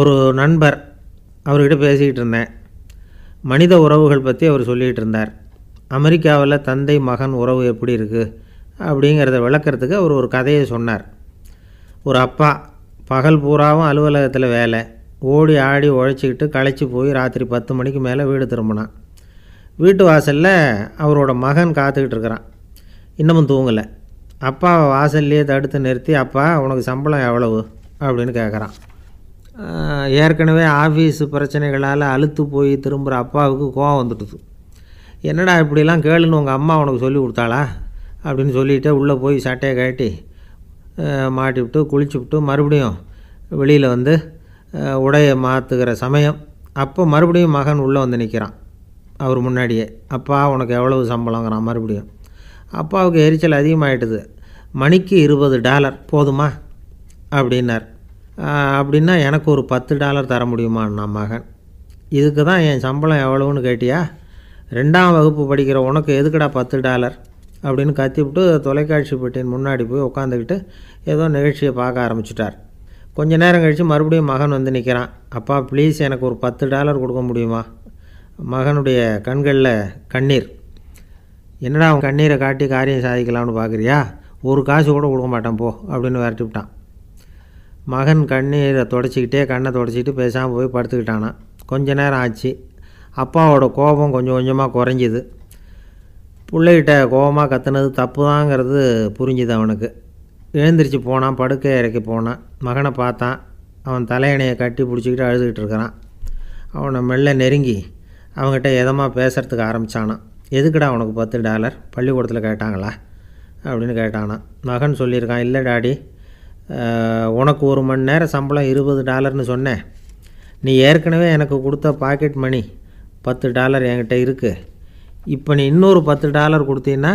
ஒரு நண்பர் அவர்கிட்ட பேசிக்கிட்டு இருந்தேன். மனித உறவுகள் பற்றி அவர் சொல்லிகிட்டு இருந்தார். அமெரிக்காவில் தந்தை மகன் உறவு எப்படி இருக்குது அப்படிங்கிறத விளக்கறதுக்கு அவர் ஒரு கதையை சொன்னார். ஒரு அப்பா பகல் பூராவும் அலுவலகத்தில் வேலை. ஓடி ஆடி உழைச்சிக்கிட்டு களைச்சி போய் ராத்திரி பத்து மணிக்கு மேலே வீடு திரும்பினான். வீட்டு வாசலில் அவரோட மகன் காத்துக்கிட்டு இருக்கிறான். இன்னமும் தூங்கலை. அப்பாவை வாசல்லையே தடுத்து நிறுத்தி அப்பா உனக்கு சம்பளம் எவ்வளவு? அப்படின்னு கேட்குறான் ஏற்கனவே ஆஃபீஸ் பிரச்சனைகளால் அழுத்து போய் திரும்புகிற அப்பாவுக்கு கோவம் வந்துடுது என்னடா இப்படிலாம் கேளுன்னு உங்கள் அம்மா உனக்கு சொல்லி கொடுத்தாளா? அப்படின்னு சொல்லிட்டு உள்ளே போய் சட்டையை கட்டி மாட்டி விட்டு குளிச்சு விட்டு மறுபடியும் வெளியில் வந்து உடையை மாற்றுகிற சமயம். அப்போ மறுபடியும் மகன் உள்ளே வந்து நிற்கிறான் அவர் முன்னாடியே அப்பா உனக்கு எவ்வளவு சம்பளங்கிறான்? மறுபடியும். அப்பாவுக்கு எரிச்சல் அதிகமாகிட்டுது மணிக்கு இருபது டாலர் போதுமா? அப்படின்னார். அப்படின்னா எனக்கு ஒரு பத்து டாலர் தர முடியுமான்னா மகன்? இதுக்கு தான் என் சம்பளம் எவ்வளவுன்னு கேட்டியா? ரெண்டாம் வகுப்பு படிக்கிற உனக்கு எதுக்குடா பத்து டாலர்? அப்படின்னு கத்திவிட்டு தொலைக்காட்சி பெட்டியின் முன்னாடி போய் உட்காந்துக்கிட்டு ஏதோ நிகழ்ச்சியை பார்க்க ஆரம்பிச்சிட்டார். கொஞ்ச நேரம் கழித்து மறுபடியும் மகன் வந்து நிற்கிறான் அப்பா ப்ளீஸ் எனக்கு ஒரு பத்து டாலர் கொடுக்க முடியுமா? மகனுடைய கண்களில் கண்ணீர். என்னடா அவன் கண்ணீரை காட்டி காரியம் சாதிக்கலாம்னு பார்க்குறியா ஒரு காசு கூட கொடுக்க மாட்டான் போ அப்படின்னு விரட்டி விட்டான். மகன் கண்ணீரை தொடச்சிக்கிட்டே கண்ணை தொடச்சிக்கிட்டு பேசாமல் போய் படுத்துக்கிட்டானான் கொஞ்ச நேரம் ஆச்சு. அப்பாவோட கோபம் கொஞ்சம் கொஞ்சமாக குறைஞ்சிது. பிள்ளைகிட்ட கோபமாக கத்துனது தப்பு தாங்கிறது புரிஞ்சுது அவனுக்கு. எழுந்திரிச்சு போனான் படுக்கை இறக்கி போனான் மகனை பார்த்தான் அவன் தலையணையை கட்டி பிடிச்சிக்கிட்டு அழுதுகிட்டு இருக்கிறான். அவனை மெல்ல நெருங்கி அவங்ககிட்ட எதமாக பேசுகிறதுக்கு ஆரம்பித்தானான் எதுக்குடா உனக்கு பத்து டாலர்? பள்ளிக்கூடத்தில் கேட்டாங்களா? அப்படின்னு கேட்டானான் மகன் சொல்லியிருக்கான் இல்லை டாடி உனக்கு ஒரு மணி நேரம் சம்பளம் இருபது டாலர்னு சொன்னேன். நீ ஏற்கனவே எனக்கு கொடுத்த பாக்கெட் மணி பத்து டாலர் என்கிட்ட இருக்குது இப்போ நீ இன்னொரு பத்து டாலர் கொடுத்தீங்கன்னா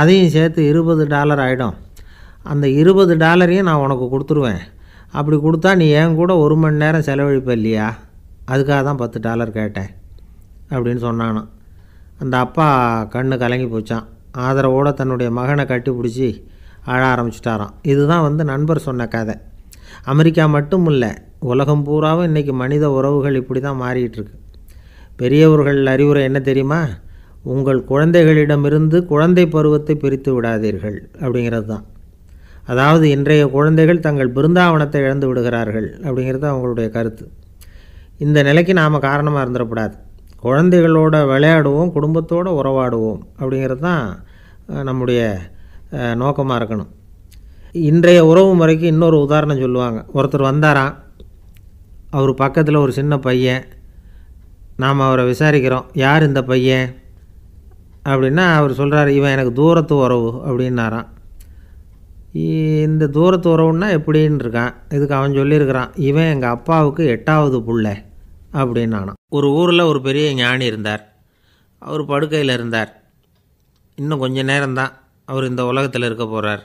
அதையும் சேர்த்து இருபது டாலர் ஆகிடும் அந்த இருபது டாலரையும் நான் உனக்கு கொடுத்துருவேன். அப்படி கொடுத்தா நீ என் கூட ஒரு மணி நேரம் செலவழிப்ப இல்லையா? அதுக்காக தான் பத்து டாலர் கேட்டேன் அப்படின்னு சொன்னானாம். அந்த அப்பா கண்ணு கலங்கி போச்சான் ஆதரவோடு தன்னுடைய மகனை கட்டி பிடிச்சி அழ ஆரம்பிச்சிட்டாராம். இதுதான் வந்து நண்பர் சொன்ன கதை. அமெரிக்கா மட்டும் இல்லை உலகம் பூராவும் இன்றைக்கி மனித உறவுகள் இப்படி தான் மாறிட்டுருக்கு பெரியவர்கள் அறிவுரை என்ன தெரியுமா? உங்கள் குழந்தைகளிடமிருந்து குழந்தை பருவத்தை பிரித்து விடாதீர்கள் அப்படிங்கிறது தான் அதாவது இன்றைய குழந்தைகள் தங்கள் பிருந்தாவனத்தை இழந்து விடுகிறார்கள் அப்படிங்கிறது அவங்களுடைய கருத்து. இந்த நிலைக்கு நாம் காரணமாக இருந்துடக்கூடாது. குழந்தைகளோட விளையாடுவோம் குடும்பத்தோடு உறவாடுவோம் அப்படிங்கிறது தான் நம்முடைய நோக்கமாக இருக்கணும். இன்றைய உறவு முறைக்கு இன்னொரு உதாரணம் சொல்லுவாங்க. ஒருத்தர் வந்தாராம் அவர் பக்கத்தில் ஒரு சின்ன பையன். நாம் அவரை விசாரிக்கிறோம். யார் இந்த பையன்? அப்படின்னா அவர் சொல்கிறார் இவன் எனக்கு தூரத்து உறவு அப்படின்னாராம். இந்த தூரத்து உறவுன்னா எப்படின்னு இருக்கான். இதுக்கு அவன் சொல்லியிருக்கிறான் இவன் எங்கள் அப்பாவுக்கு எட்டாவது புள்ள அப்படின்னானான் ஒரு ஊரில் ஒரு பெரிய ஞானி இருந்தார். அவர் படுக்கையில் இருந்தார். இன்னும் கொஞ்ச நேரம்தான். அவர் இந்த உலகத்தில் இருக்க போகிறார்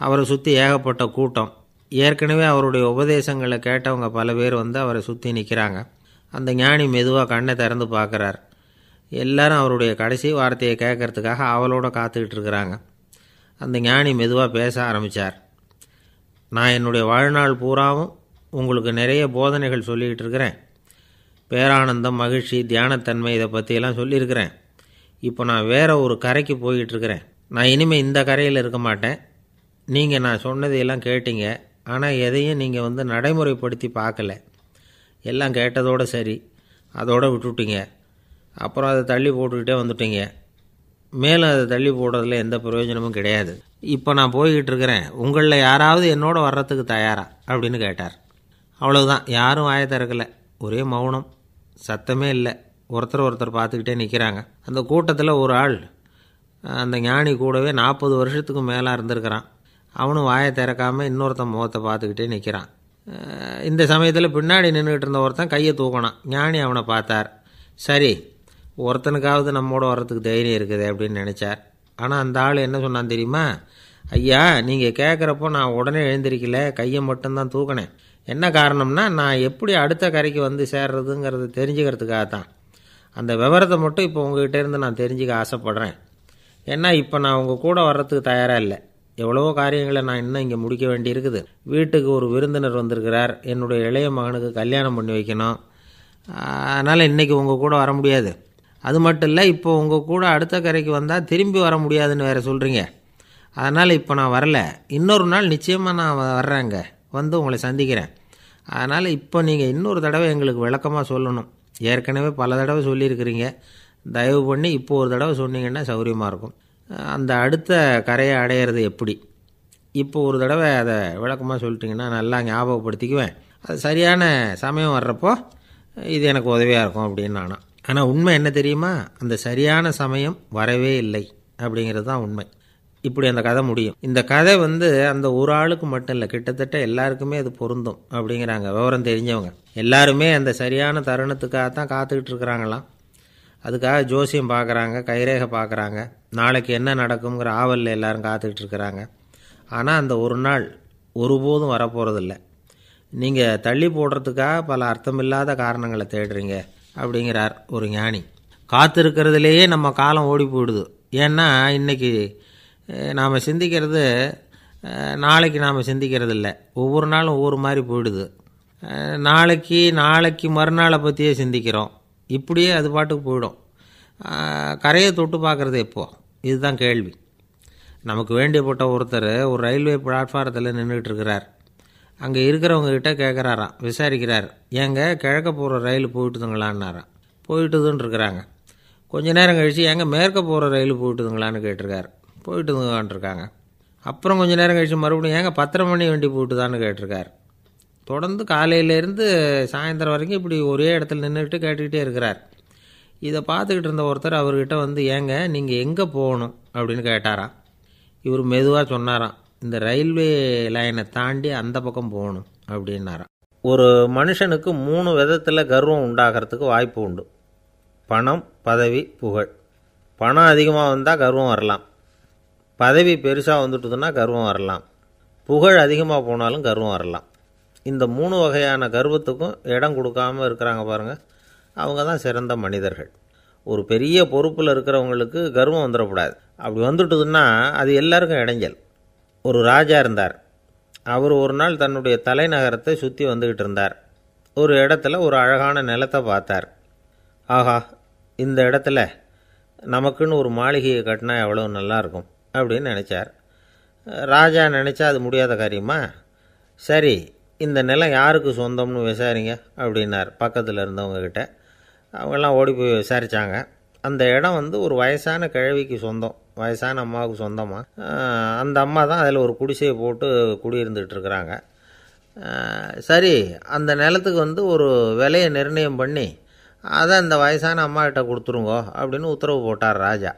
அவரை சுற்றி ஏகப்பட்ட கூட்டம். ஏற்கனவே அவருடைய உபதேசங்களை கேட்டவங்க பல பேர் வந்து அவரை சுற்றி நிற்கிறாங்க அந்த ஞானி மெதுவாக கண்ணை திறந்து பார்க்குறார். எல்லாரும் அவருடைய கடைசி வார்த்தையை கேட்கறதுக்காக அவளோட காத்துக்கிட்டு இருக்கிறாங்க. அந்த ஞானி மெதுவாக பேச ஆரம்பித்தார் நான் என்னுடைய வாழ்நாள் பூராவும் உங்களுக்கு நிறைய போதனைகள் சொல்லிக்கிட்டு இருக்கிறேன். பேரானந்தம் மகிழ்ச்சி தியானத்தன்மை இதை பற்றியெல்லாம் சொல்லியிருக்கிறேன். இப்போ நான் வேறு ஒரு கரைக்கு போய்கிட்டு இருக்கிறேன். நான் இனிமேல் இந்த கரையில் இருக்க மாட்டேன். நீங்கள் நான் சொன்னதையெல்லாம் கேட்டீங்க. ஆனால் எதையும் நீங்கள் வந்து நடைமுறைப்படுத்தி பார்க்கல. எல்லாம் கேட்டதோடு சரி. அதோடு விட்டுட்டீங்க. அப்புறம் அதை தள்ளி போட்டுக்கிட்டே வந்துட்டீங்க. மேலும் அதை தள்ளி போடுறதுல எந்த பிரயோஜனமும் கிடையாது. இப்போ நான் போய்கிட்டு இருக்கிறேன். உங்களில் யாராவது என்னோட வர்றதுக்கு தயாரா? அப்படின்னு கேட்டார். அவ்வளவுதான். யாரும் வாயை திறக்கல. ஒரே மௌனம். சத்தமே இல்லை. ஒருத்தர் ஒருத்தர் பார்த்துக்கிட்டே நிற்கிறாங்க அந்த கூட்டத்தில் ஒரு ஆள் அந்த ஞானி கூடவே நாற்பது வருஷத்துக்கு மேலே இருந்திருக்கிறான். அவனும் வாயை திறக்காமல் இன்னொருத்தன் முகத்தை பார்த்துக்கிட்டே நிற்கிறான் இந்த சமயத்தில் பின்னாடி நின்றுக்கிட்டு இருந்த ஒருத்தன் கையை தூக்கினான். ஞானி அவனை பார்த்தார். சரி ஒருத்தனுக்காவது நம்மோட வர்றதுக்கு தைரியம் இருக்குது அப்படின்னு நினச்சார். ஆனால் அந்த ஆள் என்ன சொன்னான் தெரியுமா? ஐயா நீங்கள் கேட்குறப்போ நான் உடனே எழுந்திருக்கல கையை மட்டும்தான் தூக்கினேன். என்ன காரணம்னா நான் எப்படி அடுத்த கரைக்கு வந்து சேர்றதுங்கிறத தெரிஞ்சுக்கிறதுக்காக தான் அந்த விவரத்தை மட்டும் இப்போ உங்ககிட்ட இருந்து நான் தெரிஞ்சுக்க ஆசைப்பட்றேன். ஏன்னா இப்போ நான் உங்கள் கூட வர்றதுக்கு தயாராக இல்லை. எவ்வளவோ காரியங்களை நான் இன்னும் இங்கே முடிக்க வேண்டியிருக்குது. வீட்டுக்கு ஒரு விருந்தினர் வந்திருக்கிறார். என்னுடைய இளைய மகனுக்கு கல்யாணம் பண்ணி வைக்கணும். அதனால் இன்றைக்கி உங்கள் கூட வர முடியாது. அது மட்டும் இல்லை இப்போ உங்கள் கூட அடுத்த கரைக்கு வந்தால் திரும்பி வர முடியாதுன்னு வேறு சொல்கிறீங்க அதனால் இப்போ நான் வரல. இன்னொரு நாள் நிச்சயமாக நான் வர்றேங்க. வந்து உங்களை சந்திக்கிறேன். அதனால் இப்போ நீங்கள் இன்னொரு தடவை எங்களுக்கு விளக்கமாக சொல்லணும். ஏற்கனவே பல தடவை சொல்லியிருக்கிறீங்க. தயவு பண்ணி இப்போ ஒரு தடவை சொன்னீங்கன்னா சௌகரியமாக இருக்கும். அந்த அடுத்த கரையை அடையிறது எப்படி? இப்போ ஒரு தடவை அதை விளக்கமாக சொல்லிட்டிங்கன்னா நல்லா ஞாபகப்படுத்திக்குவேன். அது சரியான சமயம் வர்றப்போ இது எனக்கு உதவியாக இருக்கும் அப்படின்னு நானா. ஆனால் உண்மை என்ன தெரியுமா? அந்த சரியான சமயம் வரவே இல்லை அப்படிங்கிறது தான் உண்மை. இப்படி அந்த கதை முடியும். இந்த கதை வந்து அந்த ஒரு ஆளுக்கு மட்டும் இல்லை கிட்டத்தட்ட எல்லாருக்குமே அது பொருந்தும் அப்படிங்கிறாங்க. விவரம் தெரிஞ்சவங்க. எல்லாருமே அந்த சரியான தருணத்துக்காக தான் காத்துக்கிட்டு இருக்கிறாங்களாம். அதுக்காக ஜோசியம் பார்க்குறாங்க கைரேகை பார்க்குறாங்க. நாளைக்கு என்ன நடக்குங்கிற ஆவலில் எல்லாரும் காத்துக்கிட்டு இருக்கிறாங்க. ஆனால் அந்த ஒரு நாள் ஒருபோதும் வரப்போகிறதில்ல நீங்கள் தள்ளி போடுறதுக்காக பல அர்த்தமில்லாத காரணங்களை தேடுறீங்க அப்படிங்கிறார் ஒரு ஞானி. காத்திருக்கிறதுலேயே நம்ம காலம் ஓடி போயிடுது. ஏன்னா இன்றைக்கி நாம் சிந்திக்கிறது நாளைக்கு நாம் சிந்திக்கிறது இல்லை ஒவ்வொரு நாளும் ஒவ்வொரு மாதிரி போயிடுது. நாளைக்கு நாளைக்கு மறுநாளை பற்றியே சிந்திக்கிறோம். இப்படியே அது பாட்டுக்கு போயிடும். கரையை தொட்டு பார்க்குறது எப்போ? இதுதான் கேள்வி. நமக்கு வேண்டியப்பட்ட ஒருத்தர் ஒரு ரயில்வே பிளாட்ஃபாரத்தில் நின்றுட்டு இருக்கிறார். அங்கே இருக்கிறவங்ககிட்ட கேட்குறாராம் விசாரிக்கிறார். ஏங்க கிழக்க போகிற ரயில் போயிட்டுதுங்களான்னாராம். போயிட்டுதுன்னு இருக்கிறாங்க. கொஞ்ச நேரம் கழித்து ஏங்க மேற்க போகிற ரயில் போயிட்டுதுங்களான்னு கேட்டிருக்காரு. போயிட்டுதுங்களான்ட்ருக்காங்க அப்புறம் கொஞ்ச நேரம் கழித்து மறுபடியும் ஏங்க பத்தரை மணி வண்டி போயிட்டுதான்னு கேட்டிருக்காரு. தொடர்ந்து காலையிலேருந்து சாயந்தரம் வரைக்கும் இப்படி ஒரே இடத்துல நின்றுட்டு கேட்டுக்கிட்டே இருக்கிறார். இதை பார்த்துக்கிட்டு இருந்த ஒருத்தர் அவர்கிட்ட வந்து ஏங்க நீங்கள் எங்கே போகணும்? அப்படின்னு கேட்டாராம். இவர் மெதுவாக சொன்னாராம் இந்த ரயில்வே லைனை தாண்டி அந்த பக்கம் போகணும் அப்படின்னாராம். ஒரு மனுஷனுக்கு மூணு விதத்தில் கர்வம் உண்டாகிறதுக்கு வாய்ப்பு உண்டு. பணம் பதவி புகழ். பணம் அதிகமாக வந்தால் கர்வம் வரலாம். பதவி பெருசாக வந்துட்டுதுன்னா கர்வம் வரலாம். புகழ் அதிகமாக போனாலும் கர்வம் வரலாம். இந்த மூணு வகையான கர்வத்துக்கும் இடம் கொடுக்காம இருக்கிறாங்க பாருங்கள் அவங்க தான் சிறந்த மனிதர்கள். ஒரு பெரிய பொறுப்பில் இருக்கிறவங்களுக்கு கர்வம் வந்துடக்கூடாது. அப்படி வந்துட்டுதுன்னா அது எல்லாருக்கும் இடைஞ்சல். ஒரு ராஜா இருந்தார். அவர் ஒரு நாள் தன்னுடைய தலைநகரத்தை சுற்றி வந்துக்கிட்டு இருந்தார். ஒரு இடத்துல ஒரு அழகான நிலத்தை பார்த்தார். ஆஹா இந்த இடத்துல நமக்குன்னு ஒரு மாளிகையை கட்டினா எவ்வளோ நல்லாயிருக்கும் அப்படின்னு நினச்சார். ராஜா நினச்சா அது முடியாத காரியமா? சரி இந்த நிலம் யாருக்கு சொந்தம்னு விசாரிங்க அப்படின்னார். பக்கத்தில் இருந்தவங்கக்கிட்ட அவங்கெல்லாம் ஓடி போய் விசாரித்தாங்க அந்த இடம் வந்து ஒரு வயசான கிழவிக்கு சொந்தம். வயசான அம்மாவுக்கு சொந்தமாக அந்த அம்மா தான் அதில் ஒரு குடிசையை போட்டு குடியிருந்துகிட்டு இருக்கிறாங்க. சரி அந்த நிலத்துக்கு வந்து ஒரு விலையை நிர்ணயம் பண்ணி அதை அந்த வயசான அம்மாக்கிட்ட கொடுத்துருங்கோ அப்படின்னு உத்தரவு போட்டார் ராஜா.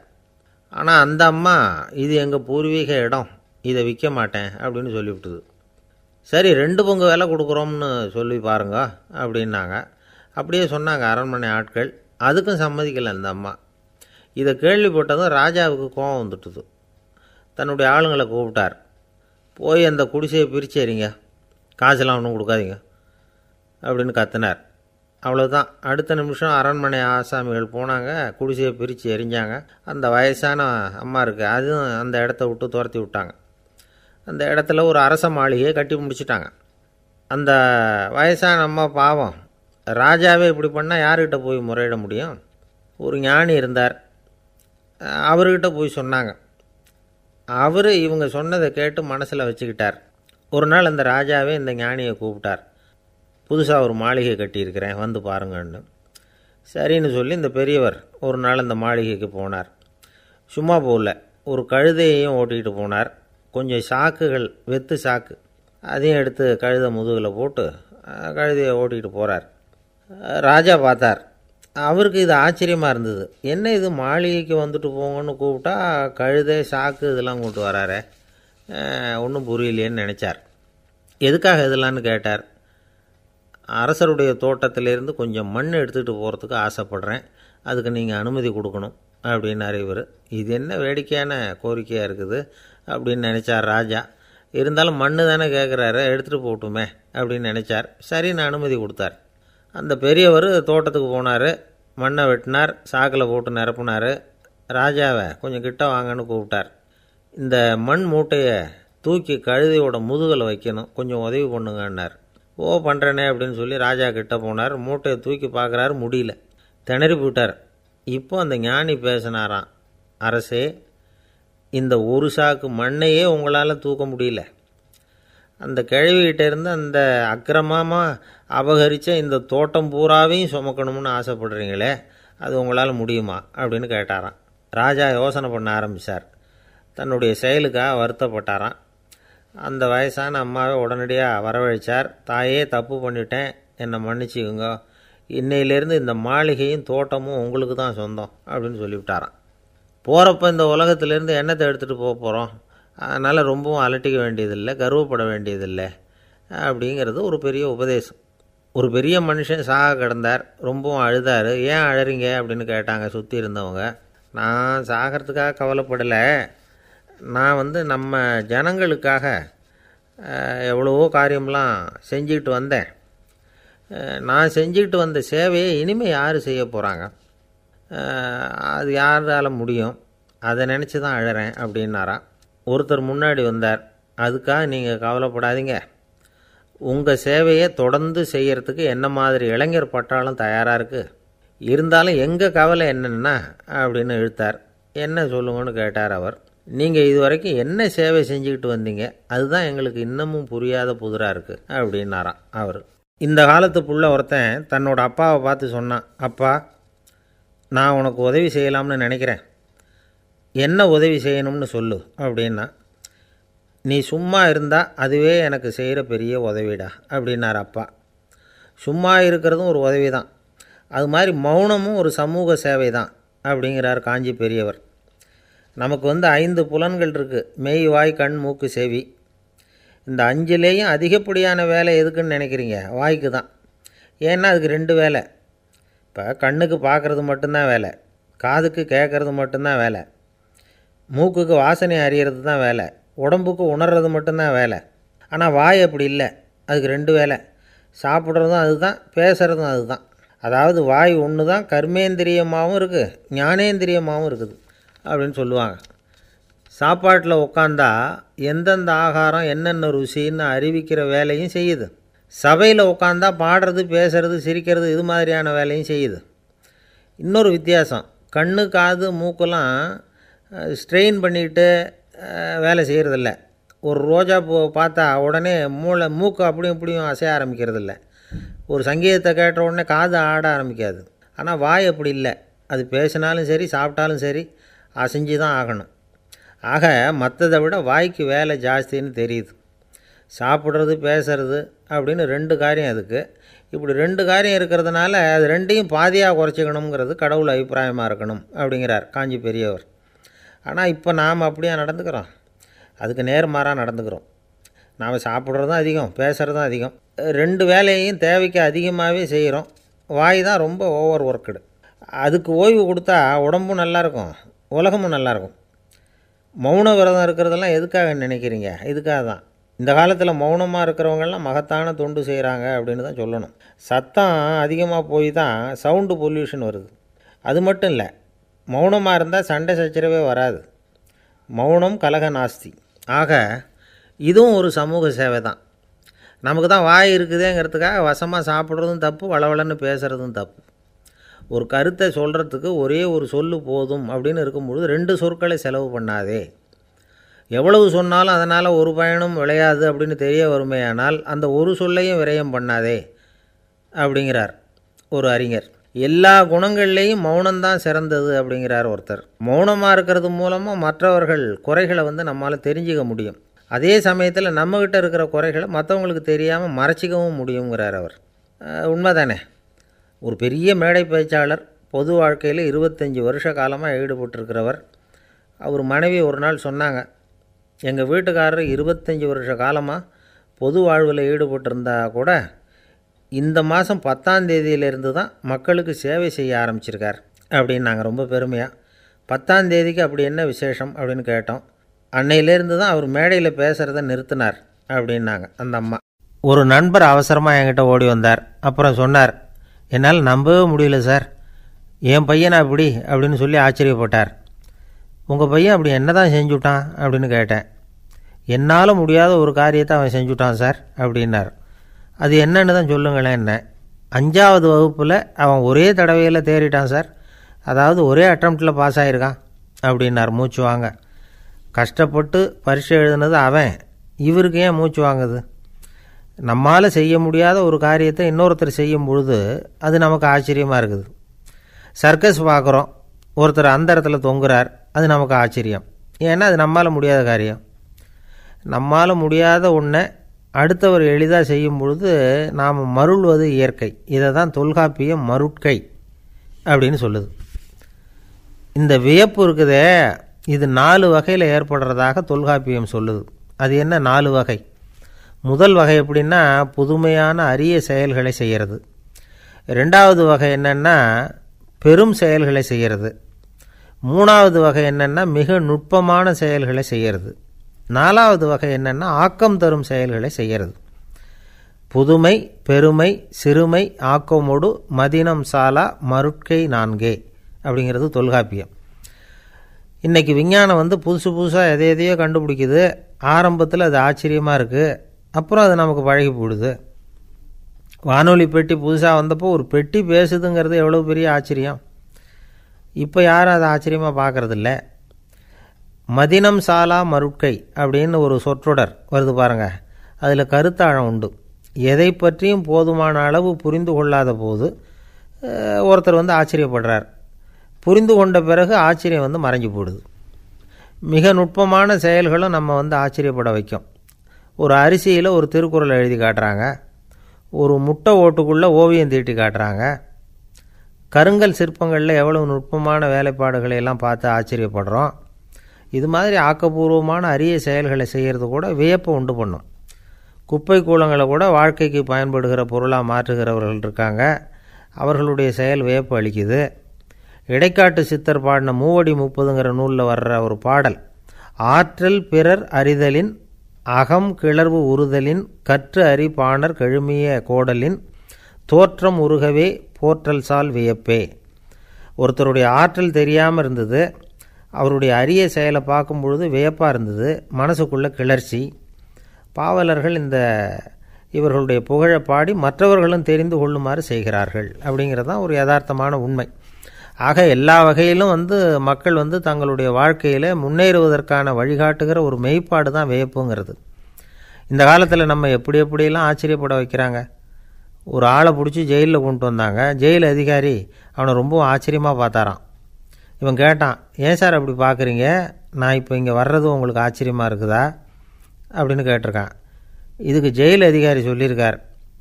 ஆனால் அந்த அம்மா இது எங்கள் பூர்வீக இடம். இதை விற்க மாட்டேன் அப்படின்னு சொல்லிவிட்டுது. சரி ரெண்டு பங்கு வேலை கொடுக்குறோம்னு சொல்லி பாருங்க அப்படின்னாங்க. அப்படியே சொன்னாங்க அரண்மனை ஆட்கள். அதுக்கும் சம்மதிக்கலை அந்த அம்மா. இதை கேள்விப்பட்டதும் ராஜாவுக்கு கோபம் வந்துட்டுது. தன்னுடைய ஆளுங்களை கூப்பிட்டார். போய் அந்த குடிசையை பிரிச்சேறிங்க காசெல்லாம் ஒன்றும் கொடுக்காதீங்க அப்படின்னு கத்தினார். அவ்வளோதான் அடுத்த நிமிஷம் அரண்மனை ஆசாமிகள் போனாங்க குடிசையை பிரித்து எரிஞ்சாங்க அந்த வயசான அம்மா இருக்குது அதுவும் அந்த இடத்த விட்டு துரத்தி விட்டாங்க. அந்த இடத்துல ஒரு அரச மாளிகையை கட்டி முடிச்சிட்டாங்க. அந்த வயசான அம்மா பாவம். ராஜாவே இப்படி பண்ணால் யார்கிட்ட போய் முறையிட முடியும்? ஒரு ஞானி இருந்தார். அவர்கிட்ட போய் சொன்னாங்க. அவர் இவங்க சொன்னதை கேட்டு மனசில் வச்சுக்கிட்டார். ஒரு நாள் அந்த ராஜாவே இந்த ஞானியை கூப்பிட்டார். புதுசாக ஒரு மாளிகை கட்டியிருக்கிறேன் வந்து பாருங்கன்னு. சரின்னு சொல்லி இந்த பெரியவர் ஒரு நாள் இந்த மாளிகைக்கு போனார். சும்மா போகல ஒரு கழுதையையும் ஓட்டிகிட்டு போனார். கொஞ்சம் சாக்குகள் வெத்து சாக்கு. அதையும் எடுத்து கழுதை முதுகில் போட்டு கழுதையை ஓட்டிகிட்டு போகிறார் ராஜா பார்த்தார். அவருக்கு இது ஆச்சரியமாக இருந்தது. என்ன இது மாளிகைக்கு வந்துட்டு போங்கன்னு கூப்பிட்டா கழுதை சாக்கு இதெல்லாம் கூப்பிட்டு வராரே? ஒன்றும் புரியலையேன்னு நினச்சார். எதுக்காக இதெல்லாம்னு? கேட்டார். அரசருடைய தோட்டத்திலேருந்து கொஞ்சம் மண் எடுத்துகிட்டு போகிறதுக்கு ஆசைப்பட்றேன். அதுக்கு நீங்கள் அனுமதி கொடுக்கணும் அப்படின்னாரு இவர். இது என்ன வேடிக்கையான கோரிக்கையாக இருக்குது? அப்படின்னு நினச்சார் ராஜா. இருந்தாலும் மண்ணு தானே கேட்குறாரு எடுத்துகிட்டு போட்டுமே அப்படின்னு நினச்சார். சரின்னு அனுமதி கொடுத்தார். அந்த பெரியவர் தோட்டத்துக்கு போனார் மண்ணை வெட்டினார் சாக்கில் போட்டு நிரப்புனார். ராஜாவை கொஞ்சம் கிட்ட வாங்கன்னு கூப்பிட்டார். இந்த மண் மூட்டையை தூக்கி கழுதியோட முதுகில் வைக்கணும் கொஞ்சம் உதவி பண்ணுங்கன்னார். ஓ பண்ணுறேனே அப்படின்னு சொல்லி ராஜா கிட்ட போனார். மூட்டையை தூக்கி பார்க்குறாரு முடியல. திணறி போட்டார் இப்போ அந்த ஞானி பேசினாராம் அரசே இந்த ஒரு சாக்கு மண்ணையே உங்களால் தூக்க முடியல. அந்த கிழவிகிட்ட இருந்து அந்த அக்கிரமமாக அபகரித்த இந்த தோட்டம் பூராவையும் சுமக்கணும்னு ஆசைப்படுறீங்களே அது உங்களால் முடியுமா? அப்படின்னு கேட்டாராம். ராஜா யோசனை பண்ண ஆரம்பித்தார் தன்னுடைய செயலுக்காக வருத்தப்பட்டாராம். அந்த வயசான அம்மாவை உடனடியாக வரவழைச்சார். தாயே தப்பு பண்ணிட்டேன். என்னை மன்னிச்சுக்குங்க. இன்னையிலேருந்து இந்த மாளிகையும் தோட்டமும் உங்களுக்கு தான் சொந்தம் அப்படின்னு சொல்லிவிட்டாராம். போகிறப்ப இந்த உலகத்திலேருந்து எண்ணத்தை எடுத்துகிட்டு போக போகிறோம் அதனால் ரொம்பவும் அலட்டிக்க வேண்டியதில்லை கர்வப்பட வேண்டியதில்லை அப்படிங்கிறது ஒரு பெரிய உபதேசம். ஒரு பெரிய மனுஷன் சாக கிடந்தார் ரொம்பவும் அழுதார். ஏன் அழறீங்க அப்படின்னு கேட்டாங்க சுற்றி இருந்தவங்க. நான் சாகிறதுக்காக கவலைப்படலை. நான் வந்து நம்ம ஜனங்களுக்காக எவ்வளவோ காரியம்லாம் செஞ்சுக்கிட்டு வந்தேன். நான் செஞ்சுக்கிட்டு வந்த சேவையை இனிமேல் யார் செய்ய போகிறாங்க அது யாரால் முடியும்? அதை நினச்சி தான் அழறேன் அப்படின்னாராம் ஒருத்தர் முன்னாடி வந்தார். அதுக்காக நீங்கள் கவலைப்படாதீங்க. உங்கள் சேவையை தொடர்ந்து செய்கிறதுக்கு என்ன மாதிரி இளைஞர் பட்டாலும் தயாராக இருக்குது இருந்தாலும் எங்கள் கவலை என்னென்னா அப்படின்னு இழுத்தார் என்ன சொல்லுங்கன்னு கேட்டார் அவர். நீங்கள் இது வரைக்கும் என்ன சேவை செஞ்சுக்கிட்டு வந்தீங்க? அதுதான் எங்களுக்கு இன்னமும் புரியாத புதிராக இருக்குது அப்படின்னாராம் அவர். இந்த காலத்து புள்ள ஒருத்தன் தன்னோட அப்பாவை பார்த்து சொன்னான் அப்பா நான் உனக்கு உதவி செய்யலாம்னு நினைக்கிறேன். என்ன உதவி செய்யணும்னு சொல்லு. அப்படின்னா நீ சும்மா இருந்தால் அதுவே எனக்கு செய்கிற பெரிய உதவிடா அப்படின்னார் அப்பா. சும்மா இருக்கிறதும் ஒரு உதவி தான் அது மாதிரி மௌனமும் ஒரு சமூக சேவை தான் அப்படிங்கிறார் காஞ்சி பெரியவர். நமக்கு வந்து ஐந்து புலன்கள் இருக்குது மெய் வாய் கண் மூக்கு செவி. இந்த அஞ்சுலேயும் அதிகப்படியான வேலை எதுக்குன்னு நினைக்கிறீங்க? வாய்க்கு தான் ஏன்னா அதுக்கு ரெண்டு வேலை. இப்போ கண்ணுக்கு பார்க்குறது மட்டும்தான் வேலை காதுக்கு கேட்குறது மட்டும்தான் வேலை மூக்குக்கு வாசனை அறியறது தான் வேலை உடம்புக்கு உணர்றது மட்டும்தான் வேலை. ஆனால் வாய் அப்படி இல்லை அதுக்கு ரெண்டு வேலை சாப்பிட்றதும் அதுதான் பேசுகிறதும் அதுதான். அதாவது வாய் ஒன்று தான் கர்மேந்திரியமாகவும் இருக்குது ஞானேந்திரியமாகவும் இருக்குது அப்படின்னு சொல்லுவாங்க. சாப்பாட்டில் உட்காந்தா எந்தெந்த ஆகாரம் என்னென்ன ருசின்னு அறிவிக்கிற வேலையும் செய்யுது. சபையில் உட்காந்தா பாடுறது பேசுறது சிரிக்கிறது இது மாதிரியான வேலையும் செய்யுது. இன்னொரு வித்தியாசம். கண்ணு காது மூக்கெல்லாம் ஸ்ட்ரெயின் பண்ணிக்கிட்டு வேலை செய்கிறதில்ல ஒரு ரோஜா பூ பார்த்தா உடனே மூளை மூக்கு அப்படியும் இப்படியும் அசைய ஆரம்பிக்கிறதில்ல. ஒரு சங்கீதத்தை கேட்ட உடனே காது ஆட ஆரம்பிக்காது. ஆனால் வாய் அப்படி இல்லை. அது பேசினாலும் சரி சாப்பிட்டாலும் சரி அசைஞ்சு தான் ஆகணும். ஆக மற்றதை விட வாய்க்கு வேலை ஜாஸ்தின்னு தெரியுது. சாப்பிட்றது பேசுறது அப்படின்னு ரெண்டு காரியம் அதுக்கு. இப்படி ரெண்டு காரியம் இருக்கிறதுனால அது ரெண்டையும் பாதியாக குறைச்சிக்கணுங்கிறது கடவுள் அபிப்பிராயமாக இருக்கணும் அப்படிங்கிறார் காஞ்சி பெரியவர். ஆனால் இப்போ நாம் அப்படியே நடந்துக்கிறோம்? அதுக்கு நேர்மாறாக நடந்துக்கிறோம். நாம் சாப்பிட்றதும் அதிகம் பேசுகிறதும் அதிகம். ரெண்டு வேலையையும் தேவைக்கு அதிகமாகவே செய்கிறோம் வாய் தான் ரொம்ப ஓவர் ஒர்க்குடு அதுக்கு ஓய்வு கொடுத்தா உடம்பும் நல்லாயிருக்கும் உலகமும் நல்லாயிருக்கும் மௌன விரதம் இருக்கிறதெல்லாம் எதுக்காக நினைக்கிறீங்க? இதுக்காக தான் இந்த காலத்தில் மௌனமாக இருக்கிறவங்கெல்லாம் மகத்தான தொண்டு செய்கிறாங்க அப்படின்னு தான் சொல்லணும். சத்தம் அதிகமாக போய் தான் சவுண்டு பொல்யூஷன் வருது. அது மட்டும் இல்லை மௌனமாக இருந்தால் சண்டை சச்சரவே வராது. மௌனம் கலக நாஸ்தி. ஆக இதுவும் ஒரு சமூக சேவை தான். நமக்கு தான் வாய் இருக்குதேங்கிறதுக்காக வசமாக சாப்பிட்றதும் தப்பு வளவளன்னு பேசுகிறதும் தப்பு. ஒரு கருத்தை சொல்கிறதுக்கு ஒரே ஒரு சொல்லு போதும் அப்படின்னு இருக்கும்பொழுது ரெண்டு சொற்களை செலவு பண்ணாதே. எவ்வளவு சொன்னாலும் அதனால் ஒரு பயனும் விளையாது அப்படின்னு தெரிய வருமேயானால் அந்த ஒரு சொல்லையும் விரயம் பண்ணாதே அப்படிங்கிறார் ஒரு அறிஞர். எல்லா குணங்கள்லேயும் மௌனம்தான் சிறந்தது அப்படிங்கிறார் ஒருத்தர். மௌனமாக இருக்கிறது மூலமாக மற்றவர்கள் குறைகளை வந்து நம்மால் தெரிஞ்சிக்க முடியும். அதே சமயத்தில் நம்மக்கிட்ட இருக்கிற குறைகளை மற்றவங்களுக்கு தெரியாமல் மறைச்சிக்கவும் முடியுங்கிறார் அவர். உண்மைதானே? ஒரு பெரிய மேடை பேச்சாளர் பொது வாழ்க்கையில் இருபத்தஞ்சி வருஷ காலமாக ஈடுபட்டிருக்கிறவர். அவர் மனைவி ஒரு நாள் சொன்னாங்க எங்கள் வீட்டுக்காரர் இருபத்தஞ்சி வருஷ காலமாக பொது வாழ்வில் ஈடுபட்டிருந்தா கூட இந்த மாதம் பத்தாம் தேதியிலேருந்து தான் மக்களுக்கு சேவை செய்ய ஆரம்பிச்சிருக்கார் அப்படின்னு நாங்கள் ரொம்ப பெருமையாக பத்தாம் தேதிக்கு அப்படி என்ன விசேஷம் அப்படின்னு கேட்டோம். அன்னையிலேருந்து தான் அவர் மேடையில் பேசுகிறத நிறுத்தினார் அப்படின்னாங்க அந்த அம்மா. ஒரு நண்பர் அவசரமாக என்கிட்ட ஓடி வந்தார். அப்புறம் சொன்னார் என்னால் நம்பவே முடியல சார். என் பையனா அப்படி அப்படின்னு சொல்லி ஆச்சரியப்பட்டார். உங்கள் பையன் அப்படி என்ன தான் செஞ்சுட்டான் அப்படின்னு கேட்டேன். என்னால் முடியாத ஒரு காரியத்தை அவன் செஞ்சுட்டான் சார் அப்படின்னார். அது என்னன்னு தான் சொல்லுங்களேன் என்ன. அஞ்சாவது வகுப்பில் அவன் ஒரே தடவையில் தேறிட்டான் சார். அதாவது ஒரே அட்டம்ப்டில் பாஸ் ஆகிருக்கான் அப்படின்னார் மூச்சு வாங்க. கஷ்டப்பட்டு பரீட்சை எழுதுனது அவன். இவருக்கு ஏன் மூச்சு வாங்குது? நம்மால் செய்ய முடியாத ஒரு காரியத்தை இன்னொருத்தர் செய்யும் பொழுது அது நமக்கு ஆச்சரியமாக இருக்குது. சர்க்கஸ் பார்க்குறோம் ஒருத்தர் அந்த இடத்துல தொங்குறார் அது நமக்கு ஆச்சரியம். ஏன்னா அது நம்மால் முடியாத காரியம். நம்மால் முடியாத ஒன்றை அடுத்தவர் எளிதாக செய்யும் பொழுது நாம் மருள்வது இயற்கை. இதை தான் தொல்காப்பியம் மருட்கை அப்படின்னு சொல்லுது. இந்த வியப்பு இருக்குதே இது நாலு வகையில் ஏற்படுறதாக தொல்காப்பியம் சொல்லுது. அது என்ன நாலு வகை? முதல் வகை எப்படின்னா புதுமையான அரிய செயல்களை செய்கிறது ரெண்டாவது வகை என்னென்னா பெரும் செயல்களை செய்கிறது மூணாவது வகை என்னென்னா மிக நுட்பமான செயல்களை செய்கிறது நாலாவது வகை என்னென்னா ஆக்கம் தரும் செயல்களை செய்கிறது புதுமை பெருமை சிறுமை ஆக்கமோடு மதினம் சாலா மருட்கை நான்கே அப்படிங்கிறது தொல்காப்பியம். இன்றைக்கி விஞ்ஞானம் வந்து புதுசு புதுசாக எதை எதையோ கண்டுபிடிக்குது. ஆரம்பத்தில் அது ஆச்சரியமாக இருக்குது அப்புறம் அது நமக்கு பழகி போடுது வானொலி பெட்டி புதுசாக வந்தப்போ ஒரு பெட்டி பேசுதுங்கிறது எவ்வளோ பெரிய ஆச்சரியம். இப்போ யாரும் அதை ஆச்சரியமாக பார்க்குறதில்ல மதினம் சாலா மருட்கை அப்படின்னு ஒரு சொற்றொடர் வருது பாருங்கள் அதில் கருத்தாழம் உண்டு. எதை பற்றியும் போதுமான அளவு புரிந்து கொள்ளாத போது ஒருத்தர் வந்து ஆச்சரியப்படுறார். புரிந்து கொண்ட பிறகு ஆச்சரியம் வந்து மறைஞ்சு போடுது மிக நுட்பமான செயல்களும் நம்ம வந்து ஆச்சரியப்பட வைக்கும். ஒரு அரிசியில் ஒரு திருக்குறள் எழுதி காட்டுறாங்க. ஒரு முட்டை ஓட்டுக்குள்ளே ஓவியம் தீட்டி காட்டுறாங்க. கருங்கல் சிற்பங்களில் எவ்வளவு நுட்பமான வேலைப்பாடுகளை எல்லாம் பார்த்து ஆச்சரியப்படுறோம். இது மாதிரி ஆக்கப்பூர்வமான அரிய செயல்களை செய்கிறது கூட வியப்பை உண்டு பண்ணும். குப்பை கூலங்களை கூட வாழ்க்கைக்கு பயன்படுகிற பொருளாக மாற்றுகிறவர்கள் இருக்காங்க. அவர்களுடைய செயல் வியப்பு அளிக்குது. இடைக்காட்டு சித்தர் பாடின மூவடி முப்பதுங்கிற நூலில் வர்ற ஒரு பாடல் ஆற்றல் பிறர் அறிதலின் அகம் கிளர்வு உறுதலின் கற்று அறி பாணர் கெழுமிய கோடலின் தோற்றம் உருகவே போற்றல் சால் வியப்பே. ஒருத்தருடைய ஆற்றல் தெரியாமல் இருந்தது. அவருடைய அரிய செயலை பார்க்கும் பொழுது வியப்பாக இருந்தது. மனசுக்குள்ளே கிளர்ச்சி. பாவலர்கள் இந்த இவர்களுடைய புகழை பாடி மற்றவர்களும் தெரிந்து கொள்ளுமாறு செய்கிறார்கள் அப்படிங்கிறது தான் ஒரு யதார்த்தமான உண்மை. ஆக எல்லா வகையிலும் வந்து மக்கள் வந்து தங்களுடைய வாழ்க்கையில் முன்னேறுவதற்கான வழிகாட்டுகிற ஒரு மெய்ப்பாடு தான் வியப்புங்கிறது. இந்த காலத்தில் நம்ம எப்படி எப்படியெல்லாம் ஆச்சரியப்பட வைக்கிறாங்க? ஒரு ஆளை பிடிச்சி ஜெயிலில் கொண்டு வந்தாங்க. ஜெயில் அதிகாரி அவனை ரொம்ப ஆச்சரியமாக பார்த்தாரான் இவன் கேட்டான் ஏன் சார் அப்படி பார்க்குறீங்க? நான் இப்போ இங்கே வர்றது உங்களுக்கு ஆச்சரியமாக இருக்குதா? அப்படின்னு கேட்டிருக்கான். இதுக்கு ஜெயில் அதிகாரி சொல்லியிருக்கார்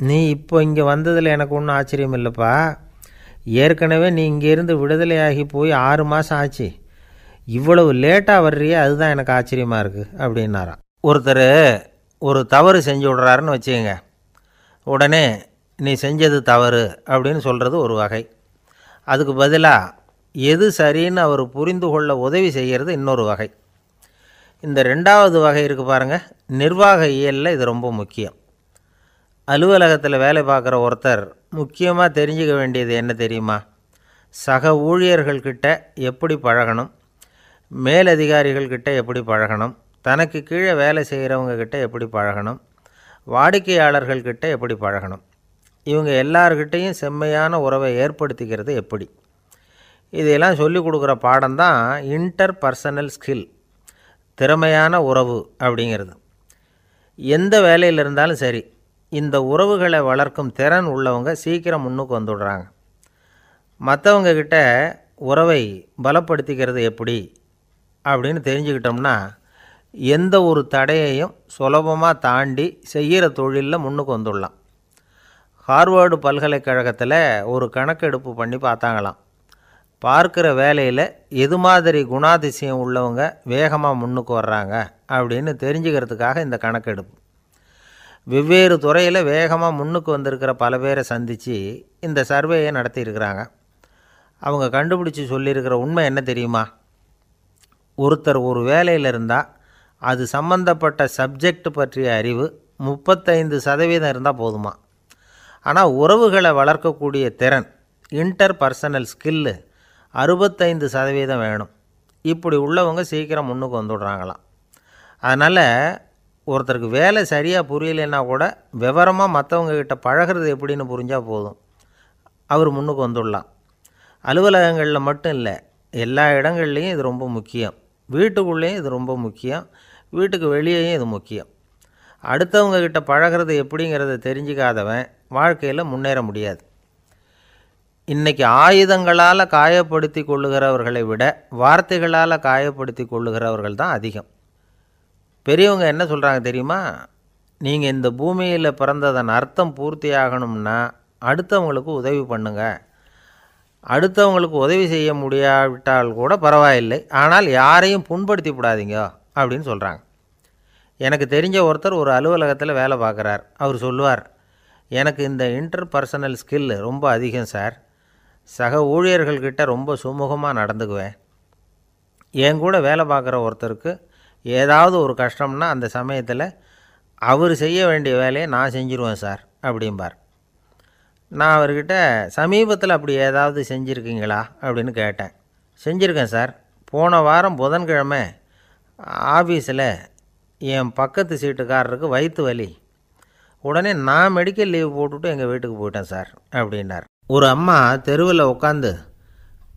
நீ இப்போ இங்கே வந்ததில் எனக்கு ஒன்றும் ஆச்சரியம் இல்லைப்பா. ஏற்கனவே நீ இங்கேருந்து விடுதலையாகி போய் ஆறு மாதம் ஆச்சு. இவ்வளவு லேட்டாக வர்றியே அதுதான் எனக்கு ஆச்சரியமாக இருக்குது அப்படின்னாராம். ஒருத்தர் ஒரு தவறு செஞ்சு விட்றாருன்னு வச்சுக்கோங்க. உடனே நீ செஞ்சது தவறு அப்படின்னு சொல்கிறது ஒரு வகை. அதுக்கு பதிலாக எது சரின்னு அவர் புரிந்து கொள்ள உதவி செய்கிறது இன்னொரு வகை. இந்த ரெண்டாவது வகை இருக்குது பாருங்கள் நிர்வாக இயலில் இது ரொம்ப முக்கியம். அலுவலகத்தில் வேலை பார்க்குற ஒருத்தர் முக்கியமாக தெரிஞ்சுக்க வேண்டியது என்ன தெரியுமா? சக ஊழியர்கள்கிட்ட எப்படி பழகணும்? மேலதிகாரிகள்கிட்ட எப்படி பழகணும்? தனக்கு கீழே வேலை செய்கிறவங்கக்கிட்ட எப்படி பழகணும்? வாடிக்கையாளர்கள்கிட்ட எப்படி பழகணும்? இவங்க எல்லார்கிட்டேயும் செம்மையான உறவை ஏற்படுத்திக்கிறது எப்படி? இதையெல்லாம் சொல்லிக் கொடுக்குற பாடம் தான் இன்டர் பர்சனல் ஸ்கில் திறமையான உறவு அப்படிங்கிறது. எந்த வேலையில் இருந்தாலும் சரி இந்த உறவுகளை வளர்க்கும் திறன் உள்ளவங்க சீக்கிரம் முன்னுக்கு வந்துடுறாங்க. மற்றவங்கக்கிட்ட உறவை பலப்படுத்திக்கிறது எப்படி அப்படின்னு தெரிஞ்சுக்கிட்டோம்னா எந்த ஒரு தடையையும் சுலபமாக தாண்டி செய்கிற தொழிலில் முன்னுக்கு வந்துடலாம். ஹார்வர்டு பல்கலைக்கழகத்தில் ஒரு கணக்கெடுப்பு பண்ணி பார்த்தாங்களாம். பார்க்குற வேலையில் எது மாதிரி குணாதிசயம் உள்ளவங்க வேகமாக முன்னுக்கு வர்றாங்க அப்படின்னு தெரிஞ்சுக்கிறதுக்காக இந்த கணக்கெடுப்பு. வெவ்வேறு துறையில் வேகமாக முன்னுக்கு வந்திருக்கிற பல பேரை சந்தித்து இந்த சர்வேயை நடத்தியிருக்கிறாங்க. அவங்க கண்டுபிடிச்சி சொல்லியிருக்கிற உண்மை என்ன தெரியுமா? ஒருத்தர் ஒரு வேலையில் இருந்தால் அது சம்பந்தப்பட்ட சப்ஜெக்ட் பற்றிய அறிவு முப்பத்தைந்து சதவீதம் இருந்தால் போதுமா? ஆனால் உறவுகளை வளர்க்கக்கூடிய திறன் இன்டர் பர்சனல் ஸ்கில்லு அறுபத்தைந்து சதவீதம் வேணும். இப்படி உள்ளவங்க சீக்கிரம் முன்னுக்கு வந்துடுறாங்களாம். அதனால் ஒருத்தருக்கு வேலை சரியாக புரியலைன்னா கூட விவரமாக மற்றவங்கக்கிட்ட பழகிறது எப்படின்னு புரிஞ்சால் போதும். அவர் முன்னுக்கு வந்துடலாம். அலுவலகங்களில் மட்டும் இல்லை எல்லா இடங்கள்லையும் இது ரொம்ப முக்கியம். வீட்டுக்குள்ளேயும் இது ரொம்ப முக்கியம். வீட்டுக்கு வெளியேயும் இது முக்கியம். அடுத்தவங்கக்கிட்ட பழகிறது எப்படிங்கிறத தெரிஞ்சிக்காதவன் வாழ்க்கையில் முன்னேற முடியாது. இன்றைக்கி ஆயுதங்களால் காயப்படுத்தி கொள்ளுகிறவர்களை விட வார்த்தைகளால் காயப்படுத்தி கொள்ளுகிறவர்கள் தான் அதிகம். பெரியவங்க என்ன சொல்கிறாங்க தெரியுமா? நீங்கள் இந்த பூமியில் பிறந்ததன் அர்த்தம் பூர்த்தி ஆகணும்னா அடுத்தவங்களுக்கு உதவி பண்ணுங்க. அடுத்தவங்களுக்கு உதவி செய்ய முடியாவிட்டால் கூட பரவாயில்லை. ஆனால் யாரையும் புண்படுத்தி விடாதீங்க அப்படின்னு சொல்கிறாங்க எனக்கு தெரிஞ்ச ஒருத்தர் ஒரு அலுவலகத்தில் வேலை பார்க்குறார். அவர் சொல்லுவார் எனக்கு இந்த இன்டர் பர்சனல் ஸ்கில் ரொம்ப அதிகம் சார் சக ஊழியர்கள்கிட்ட ரொம்ப சுமூகமாக நடந்துக்குவேன். என் கூட வேலை பார்க்குற ஒருத்தருக்கு ஏதாவது ஒரு கஷ்டம்னா அந்த சமயத்தில் அவர் செய்ய வேண்டிய வேலையை நான் செஞ்சுருவேன் சார் அப்படிம்பார். நான் அவர்கிட்ட சமீபத்தில் அப்படி ஏதாவது செஞ்சுருக்கீங்களா? அப்படின்னு கேட்டேன். செஞ்சுருக்கேன் சார் போன வாரம் புதன்கிழமை ஆஃபீஸில் என் பக்கத்து சீட்டுக்காரருக்கு வயிற்று வலி. உடனே நான் மெடிக்கல் லீவ் போட்டுவிட்டு எங்கள் வீட்டுக்கு போயிட்டேன் சார் அப்படின்னார். ஒரு அம்மா தெருவில் உட்காந்து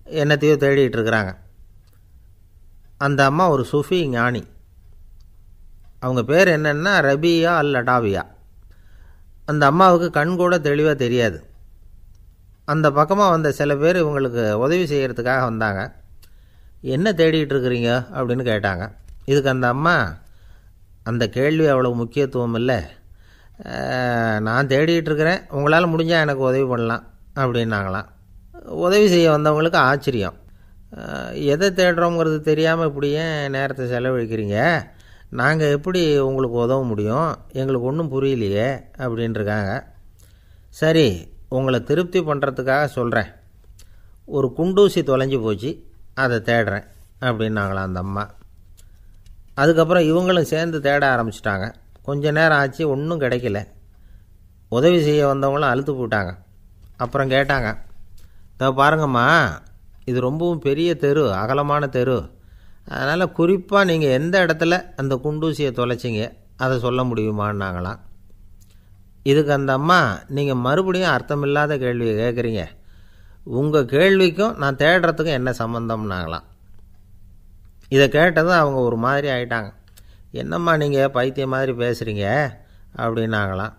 என்னத்தையோ தேடிட்டு இருக்கிறாங்க. அந்த அம்மா ஒரு சுஃபி ஞானி. அவங்க பேர் என்னென்னா ரபியா அல் அடாவியா அந்த அம்மாவுக்கு கண் கூட தெளிவாக தெரியாது. அந்த பக்கமாக வந்த சில பேர் இவங்களுக்கு உதவி செய்கிறதுக்காக வந்தாங்க. என்ன தேடிட்டு இருக்கிறீங்க? அப்படின்னு கேட்டாங்க. இதுக்கு அந்த அம்மா அந்த கேள்வி அவ்வளோ முக்கியத்துவம் இல்லை. நான் தேடிட்டு இருக்கிறேன் உங்களால் முடிஞ்சால் எனக்கு உதவி பண்ணலாம் அப்படின்னாங்களாம் உதவி செய்ய வந்தவங்களுக்கு ஆச்சரியம். எதை தேடுறோங்கிறது தெரியாமல் இப்படி ஏன் நேரத்தை செலவழிக்கிறீங்க? நாங்கள் எப்படி உங்களுக்கு உதவ முடியும்? எங்களுக்கு ஒன்றும் புரியலையே அப்படின்ட்டுருக்காங்க சரி உங்களை திருப்தி பண்ணுறதுக்காக சொல்கிறேன் ஒரு குண்டூசி தொலைஞ்சி போச்சு அதை தேடுறேன் அப்படின்னாங்களாம் அந்த அம்மா. அதுக்கப்புறம் இவங்களும் சேர்ந்து தேட ஆரம்பிச்சிட்டாங்க. கொஞ்ச நேரம் ஆச்சு ஒன்றும் கிடைக்கல. உதவி செய்ய வந்தவங்களும் அழுத்து போட்டாங்க அப்புறம் கேட்டாங்க இதோ பாருங்கம்மா இது ரொம்பவும் பெரிய தெரு அகலமான தெரு. அதனால் குறிப்பாக நீங்கள் எந்த இடத்துல அந்த குண்டூசியை தொலைச்சிங்க அதை சொல்ல முடியுமான்னாங்களாம். இதுக்கு அந்த அம்மா நீங்கள் மறுபடியும் அர்த்தமில்லாத கேள்வியை கேட்குறீங்க உங்கள் கேள்விக்கும் நான் தேடுறதுக்கும் என்ன சம்மந்தம்னாங்களாம் இதை கேட்டதும் அவங்க ஒரு மாதிரி ஆயிட்டாங்க. என்னம்மா நீங்கள் பைத்தியம் மாதிரி பேசுகிறீங்க அப்படின்னாங்களாம்.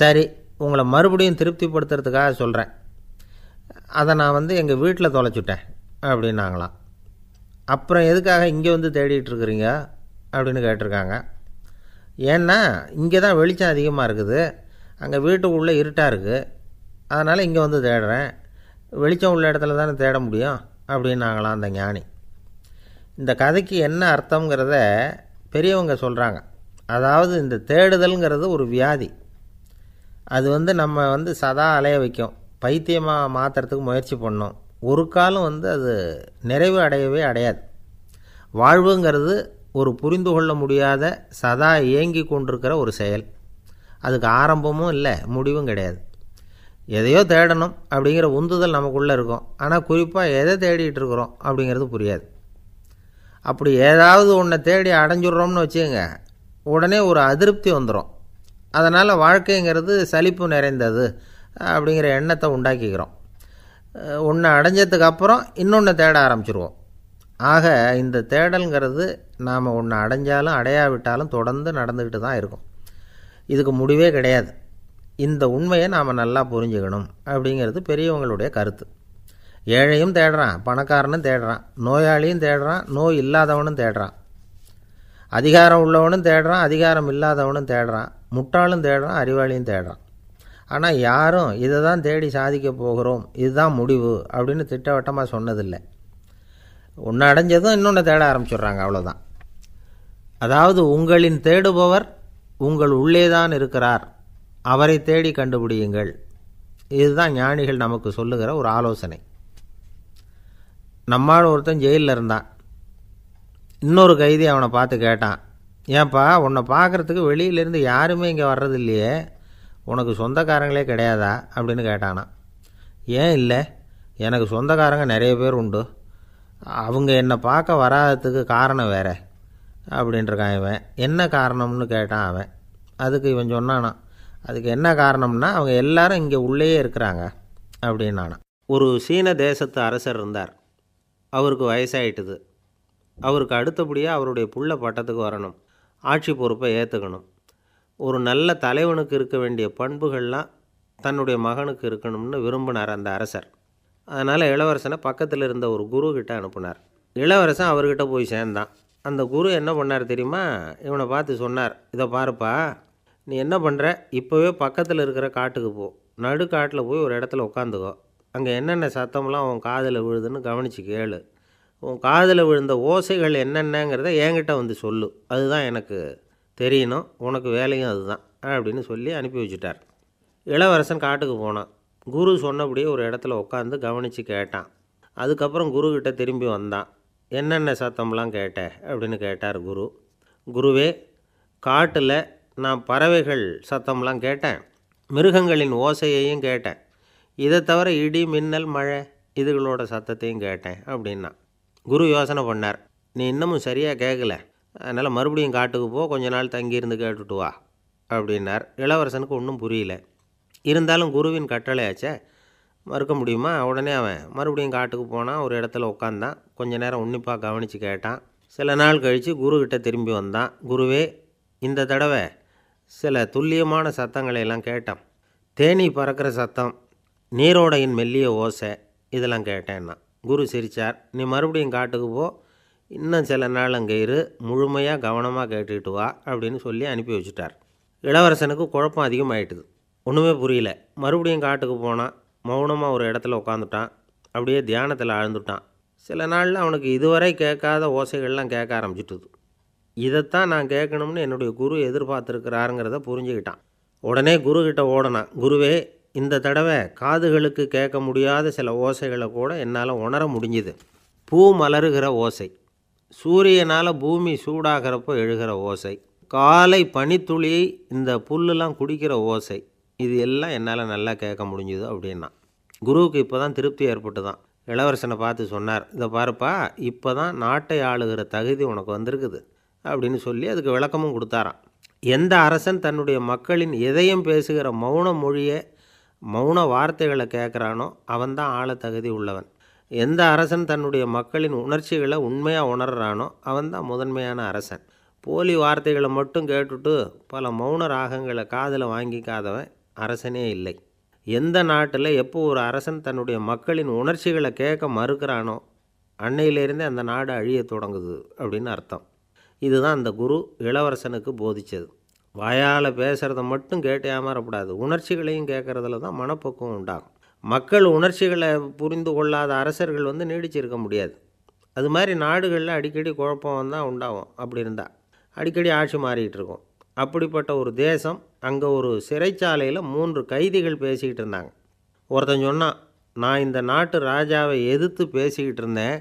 சரி உங்களை மறுபடியும் திருப்திப்படுத்துறதுக்காக சொல்கிறேன் அதை நான் வந்து எங்கள் வீட்டில் தொலைச்சுட்டேன் அப்படின்னாங்களாம். அப்புறம் எதுக்காக இங்கே வந்து தேடிட்டுருக்குறீங்க அப்படின்னு கேட்டிருக்காங்க. ஏன்னா இங்கே தான் வெளிச்சம் அதிகமாக இருக்குது. அங்கே வீட்டுக்குள்ளே இருட்டாக இருக்குது அதனால் இங்கே வந்து தேடுறேன். வெளிச்சம் உள்ள இடத்துல தானே தேட முடியும்? அப்படின்னாங்களாம் அந்த ஞானி. இந்த கதைக்கு என்ன அர்த்தங்கிறத பெரியவங்க சொல்கிறாங்க அதாவது இந்த தேடுதல்ங்கிறது ஒரு வியாதி. அது வந்து நம்ம வந்து சதா அலைய வைக்கும். பைத்தியமாக மாற்றுறதுக்கு முயற்சி பண்ணோம். ஒரு காலம் வந்து அது நிறைவு அடையவே அடையாது. வாழ்வுங்கிறது ஒரு புரிந்து கொள்ள முடியாத சதா இயங்கி கொண்டிருக்கிற ஒரு செயல். அதுக்கு ஆரம்பமும் இல்லை முடிவும் கிடையாது. எதையோ தேடணும் அப்படிங்கிற உந்துதல் நமக்குள்ளே இருக்கும். ஆனால் குறிப்பாக எதை தேடிட்டு இருக்கிறோம் அப்படிங்கிறது புரியாது. அப்படி ஏதாவது ஒன்றை தேடி அடைஞ்சிடுறோம்னு வச்சுக்கோங்க உடனே ஒரு அதிருப்தி வந்துடும் அதனால் வாழ்க்கைங்கிறது சலிப்பு நிறைந்தது அப்படிங்கிற எண்ணத்தை உண்டாக்கிக்கிறோம். ஒன்று அடைஞ்சதுக்கு அப்புறம் இன்னொன்று தேட ஆரம்பிச்சிருவோம். ஆக இந்த தேடல்ங்கிறது நாம் ஒன்று அடைஞ்சாலும் அடையாவிட்டாலும் தொடர்ந்து நடந்துக்கிட்டு தான் இருக்கும். இதுக்கு முடிவே கிடையாது. இந்த உண்மையை நாம் நல்லா புரிஞ்சுக்கணும் அப்படிங்கிறது பெரியவங்களுடைய கருத்து. ஏழையும் தேடுறான் பணக்காரனும் தேடுறான் நோயாளியும் தேடுறான் நோய் இல்லாதவனும் தேடுறான். அதிகாரம் உள்ளவனும் தேடுறான் அதிகாரம் இல்லாதவனும் தேடுறான் முட்டாளும் தேடுறான் அறிவாளியும் தேடுறான். ஆனால் யாரும் இதை தான் தேடி சாதிக்க போகிறோம் இதுதான் முடிவு அப்படின்னு திட்டவட்டமாக சொன்னதில்லை. ஒன்று அடைஞ்சதும் இன்னொன்று தேட ஆரம்பிச்சிடுறாங்க அவ்வளோதான் அதாவது உங்களின் தேடுபவர் உங்கள் உள்ளே தான் இருக்கிறார் அவரை தேடி கண்டுபிடியுங்கள். இதுதான் ஞானிகள் நமக்கு சொல்லுகிற ஒரு ஆலோசனை. நம்மால் ஒருத்தன் ஜெயிலில் இருந்தான். இன்னொரு கைதி அவனை பார்த்து கேட்டான் ஏன்பா உன்னை பார்க்குறதுக்கு வெளியிலேருந்து யாருமே இங்கே வர்றது இல்லையே உனக்கு சொந்தக்காரங்களே கிடையாதா? அப்படின்னு கேட்டானான் ஏன் இல்லை எனக்கு சொந்தக்காரங்க நிறைய பேர் உண்டு. அவங்க என்னை பார்க்க வராததுக்கு காரணம் வேறே அப்படின்ட்டுருக்கான் இவன். என்ன காரணம்னு கேட்டான் அவன். அதுக்கு இவன் சொன்னானான் அதுக்கு என்ன காரணம்னா அவங்க எல்லாரும் இங்கே உள்ளேயே இருக்கிறாங்க அப்படின்னானான் ஒரு சீன தேசத்து அரசர் இருந்தார். அவருக்கு வயசாயிட்டுது. அவருக்கு அடுத்தபடியாக அவருடைய புள்ள பட்டத்துக்கு வரணும். ஆட்சி பொறுப்பை ஏற்றுக்கணும் ஒரு நல்ல தலைவனுக்கு இருக்க வேண்டிய பண்புகள்லாம் தன்னுடைய மகனுக்கு இருக்கணும்னு விரும்பினார் அந்த அரசர். அதனால் இளவரசனை பக்கத்தில் இருந்த ஒரு குரு கிட்ட அனுப்புனார். இளவரசன் அவர்கிட்ட போய் சேர்ந்தான். அந்த குரு என்ன பண்ணார் தெரியுமா? இவனை பார்த்து சொன்னார் இதை பாருப்பா நீ என்ன பண்ணுற இப்போவே பக்கத்தில் இருக்கிற காட்டுக்கு போ. நடு காட்டில் போய் ஒரு இடத்துல உட்காந்துக்கோ அங்கே என்னென்ன சத்தம்லாம் உன் காதில் விழுதுன்னு கவனித்து கேளு. உன் காதில் விழுந்த ஓசைகள் என்னென்னங்கிறத என்கிட்ட வந்து சொல்லு. அதுதான் எனக்கு தெரியணும். உனக்கு வேலையும் அதுதான் அப்படின்னு சொல்லி அனுப்பி வச்சுட்டார். இளவரசன் காட்டுக்கு போனான். குரு சொன்னபடியே ஒரு இடத்துல உட்காந்து கவனித்து கேட்டான். அதுக்கப்புறம் குருக்கிட்ட திரும்பி வந்தான். என்னென்ன சத்தம்லாம் கேட்ட அப்படின்னு கேட்டார் குரு. குருவே காட்டில் நான் பறவைகள் சத்தம்லாம் கேட்டேன். மிருகங்களின் ஓசையையும் கேட்டேன். இதை தவிர இடி மின்னல் மழை இதுகளோட சத்தத்தையும் கேட்டேன் அப்படின்னா. குரு யோசனை பண்ணார். நீ இன்னமும் சரியாக கேட்கல அதனால் மறுபடியும் காட்டுக்கு போ. கொஞ்ச நாள் தங்கியிருந்து கேட்டுட்டு வா. அப்படின்னார். இளவரசனுக்கு ஒன்றும் புரியல. இருந்தாலும் குருவின் கட்டளையாச்சே. மறுக்க முடியுமா? உடனே அவன் மறுபடியும் காட்டுக்கு போனான் ஒரு இடத்துல உட்காந்தான் கொஞ்ச நேரம் உன்னிப்பாக கவனித்து கேட்டான். சில நாள் கழித்து குருக்கிட்ட திரும்பி வந்தான். குருவே இந்த தடவை சில துல்லியமான சத்தங்களை எல்லாம் கேட்டான். தேனி பறக்கிற சத்தம் நீரோடையின் மெல்லிய ஓசை இதெல்லாம் கேட்டேன்னா. குரு சிரித்தார் நீ மறுபடியும் காட்டுக்கு போ. இன்னும் சில நாள் அங்கே இரு. முழுமையாக கவனமாக கேட்டுக்கிட்டு வா அப்படின்னு சொல்லி அனுப்பி வச்சுட்டார். இளவரசனுக்கு குழப்பம் அதிகமாயிட்டுது. ஒன்றுமே புரியல. மறுபடியும் காட்டுக்கு போனான் மௌனமாக ஒரு இடத்துல உட்காந்துட்டான் அப்படியே தியானத்தில் ஆழ்ந்துட்டான். சில நாளில் அவனுக்கு இதுவரை கேட்காத ஓசைகள்லாம் கேட்க ஆரம்பிச்சிட்டுது. இதைத்தான் நான் கேட்கணும்னு என்னுடைய குரு எதிர்பார்த்துருக்கிறாருங்கிறத புரிஞ்சுக்கிட்டான். உடனே குரு ஓடனான். குருவே இந்த தடவை காதுகளுக்கு கேட்க முடியாத சில ஓசைகளை கூட என்னால் உணர முடிஞ்சுது. பூ மலருகிற ஓசை. சூரியனால் பூமி சூடாகிறப்போ எழுகிற ஓசை. காலை பனித்துளியை இந்த புல்லுலாம் குடிக்கிற ஓசை. இது எல்லாம் என்னால் நல்லா கேட்க முடிஞ்சுது அப்படின்னா. குருவுக்கு இப்போ தான் திருப்தி ஏற்பட்டு தான் இளவரசனை பார்த்து சொன்னார் இதை பாருப்பா இப்போ தான் நாட்டை ஆளுகிற தகுதி உனக்கு வந்திருக்குது அப்படின்னு சொல்லி அதுக்கு விளக்கமும் கொடுத்தாராம். எந்த அரசன் தன்னுடைய மக்களின் எதையும் பேசுகிற மௌன மொழியை மௌன வார்த்தைகளை கேட்குறானோ அவன்தான் ஆள தகுதி உள்ளவன். எந்த அரசன் தன்னுடைய மக்களின் உணர்ச்சிகளை உண்மையாக உணர்றானோ அவன்தான் முதன்மையான அரசன். போலி வார்த்தைகளை மட்டும் கேட்டுட்டு பல மௌன ராகங்களை காதில் வாங்கிக்காதவன் அரசனே இல்லை. எந்த நாட்டில் எப்போ ஒரு அரசன் தன்னுடைய மக்களின் உணர்ச்சிகளை கேட்க மறுக்கிறானோ அன்னையிலேருந்தே அந்த நாடு அழிய தொடங்குது அப்படின்னு அர்த்தம். இதுதான் அந்த குரு இளவரசனுக்கு போதித்தது வாயால் பேசுகிறத மட்டும் கேட்டு ஏமாறக்கூடாது உணர்ச்சிகளையும் கேட்குறதுல தான் மனப்பக்குவம் உண்டாகும். மக்கள் உணர்ச்சிகளை புரிந்து கொள்ளாத அரசர்கள் வந்து நீடிச்சிருக்க முடியாது. அது மாதிரி நாடுகளில் அடிக்கடி குழப்பம் தான் உண்டாகும். அப்படி இருந்தால் அடிக்கடி ஆட்சி மாறிக்கிட்டு இருக்கும். அப்படிப்பட்ட ஒரு தேசம் அங்கே ஒரு சிறைச்சாலையில் மூன்று கைதிகள் பேசிக்கிட்டு இருந்தாங்க. ஒருத்தன் சொன்னான் நான் இந்த நாட்டு ராஜாவை எதிர்த்து பேசிக்கிட்டு இருந்தேன்.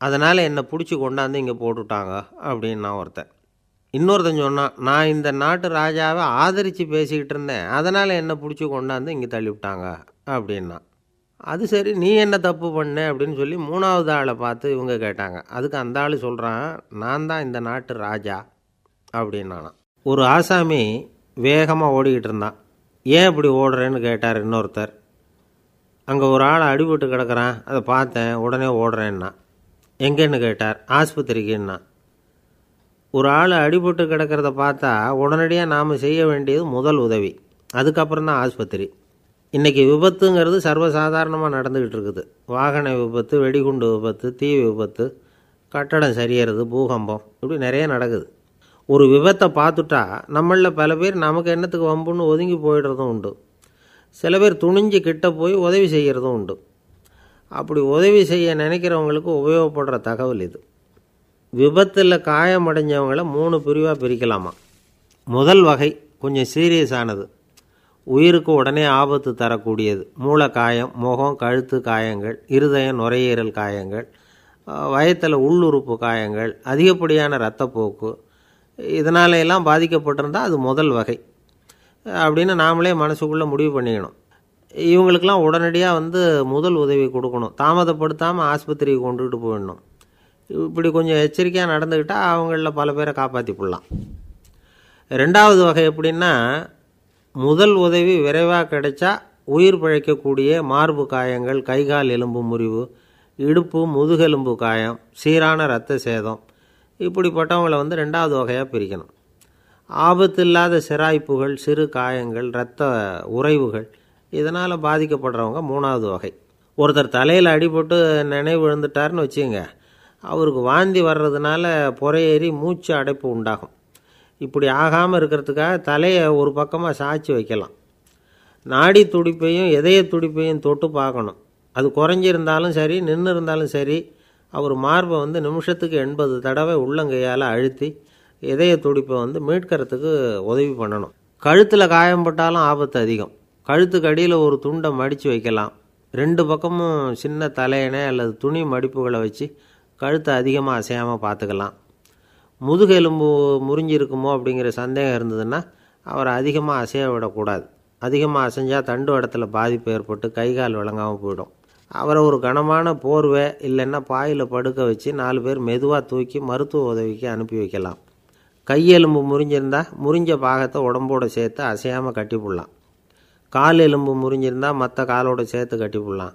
அதனால் என்னை பிடிச்சி கொண்டாந்து இங்கே போட்டுட்டாங்க. அப்படின்னு நான் ஒருத்தன். இன்னொருத்தன் சொன்னான் நான் இந்த நாட்டு ராஜாவை ஆதரித்து பேசிக்கிட்டு இருந்தேன். அதனால் என்னை பிடிச்சி கொண்டாந்து இங்கே தள்ளிவிட்டாங்க அப்படின்னா அது சரி நீ என்ன தப்பு பண்ண? அப்படின்னு சொல்லி மூணாவது ஆளை பார்த்து இவங்க கேட்டாங்க. அதுக்கு அந்த ஆள் சொல்கிறான் நான் தான் இந்த நாட்டு ராஜா. அப்படின்னானான் ஒரு ஆசாமி வேகமாக ஓடிக்கிட்டு இருந்தான். ஏன் இப்படி ஓடுறேன்னு? கேட்டார் இன்னொருத்தர். அங்கே ஒரு ஆள் அடிபட்டு கிடக்குறான். அதை பார்த்தேன் உடனே ஓடுறேன்னா எங்கேன்னு கேட்டார். ஆஸ்பத்திரிக்குன்னா ஒரு ஆள் அடிபட்டு கிடக்கிறத பார்த்தா உடனடியாக நாம் செய்ய வேண்டியது முதல் உதவி. அதுக்கப்புறம் தான் ஆஸ்பத்திரி. இன்றைக்கி விபத்துங்கிறது சர்வசாதாரணமாக நடந்துக்கிட்டு இருக்குது. வாகன விபத்து வெடிகுண்டு விபத்து தீ விபத்து கட்டடம் சரியறது பூகம்பம் இப்படி நிறைய நடக்குது. ஒரு விபத்தை பார்த்துட்டா நம்மளில் பல பேர் நமக்கு என்னத்துக்கு வம்புன்னு ஒதுங்கி போயிடுறதும் உண்டு. சில பேர் துணிஞ்சு கிட்ட போய் உதவி செய்கிறதும் உண்டு. அப்படி உதவி செய்ய நினைக்கிறவங்களுக்கு உபயோகப்படுற தகவல் இது. விபத்தில் காயமடைஞ்சவங்கள மூணு பிரிவாக பிரிக்கலாமா? முதல் வகை கொஞ்சம் சீரியஸானது உயிருக்கு உடனே ஆபத்து தரக்கூடியது. மூளை காயம் முகம் கழுத்து காயங்கள் இருதயம் நுரையீரல் காயங்கள் வயத்தில் உள்ளுறுப்பு காயங்கள் அதிகப்படியான இரத்தப்போக்கு இதனால எல்லாம் பாதிக்கப்பட்டிருந்தால் அது முதல் வகை. அப்படின்னு நாமளே மனசுக்குள்ளே முடிவு பண்ணிக்கணும். இவங்களுக்கெல்லாம் உடனடியாக வந்து முதல் உதவி கொடுக்கணும். தாமதப்படுத்தாமல் ஆஸ்பத்திரிக்கு கொண்டுகிட்டு போயிடணும். இப்படி கொஞ்சம் எச்சரிக்கையாக நடந்துக்கிட்டால் அவங்களில் பல பேரை காப்பாற்றி போடலாம் ரெண்டாவது வகை எப்படின்னா முதல் உதவி விரைவாக கிடைச்சா உயிர் பிழைக்கக்கூடிய மார்பு காயங்கள் கைகால் எலும்பு முறிவு இடுப்பு முதுகெலும்பு காயம் சீரான இரத்த சேதம். இப்படிப்பட்டவங்களை வந்து ரெண்டாவது வகையாக பிரிக்கணும். ஆபத்தில்லாத சிராய்ப்புகள் சிறு காயங்கள் இரத்த உறைவுகள் இதனால் பாதிக்கப்படுறவங்க மூணாவது வகை. ஒருத்தர் தலையில் அடிபட்டு நினைவு விழுந்துட்டார்னு வச்சுங்க அவருக்கு வாந்தி வர்றதுனால புறையேறி மூச்சு அடைப்பு உண்டாகும். இப்படி ஆகாமல் இருக்கிறதுக்காக தலையை ஒரு பக்கமாக சாய்ச்சி வைக்கலாம். நாடி துடிப்பையும் இதய துடிப்பையும் தொட்டு பார்க்கணும். அது குறைஞ்சிருந்தாலும் சரி நின்று இருந்தாலும் சரி அவர் மார்பை வந்து நிமிஷத்துக்கு எண்பது தடவை உள்ளங்கையால் அழுத்தி இதய துடிப்பை வந்து மீட்கிறதுக்கு உதவி பண்ணணும். கழுத்தில் காயம்பட்டாலும் ஆபத்து அதிகம். கழுத்துக்கு அடியில் ஒரு துண்டை மடித்து வைக்கலாம். ரெண்டு பக்கமும் சின்ன தலையணை அல்லது துணி மடிப்புகளை வச்சு கழுத்தை அதிகமாக அசையாமல் பார்த்துக்கலாம். முதுகெலும்பு முறிஞ்சிருக்குமோ அப்படிங்கிற சந்தேகம் இருந்ததுன்னா அவரை அதிகமாக அசைய விடக்கூடாது. அதிகமாக அசைஞ்சால் தண்டு இடத்துல பாதிப்பு ஏற்பட்டு கை கால் விளங்காமல் போயிடும். அவரை ஒரு கனமான போர்வை இல்லைன்னா பாயில் படுக்க வச்சு நாலு பேர் மெதுவாக தூக்கி மருத்துவ உதவிக்கு அனுப்பி வைக்கலாம். கையெலும்பு முறிஞ்சிருந்தால் முறிஞ்ச பாகத்தை உடம்போட சேர்த்து அசையாமல் கட்டிப்புடலாம். கால் எலும்பு முறிஞ்சிருந்தால் மற்ற காலோட சேர்த்து கட்டிப்புடலாம்.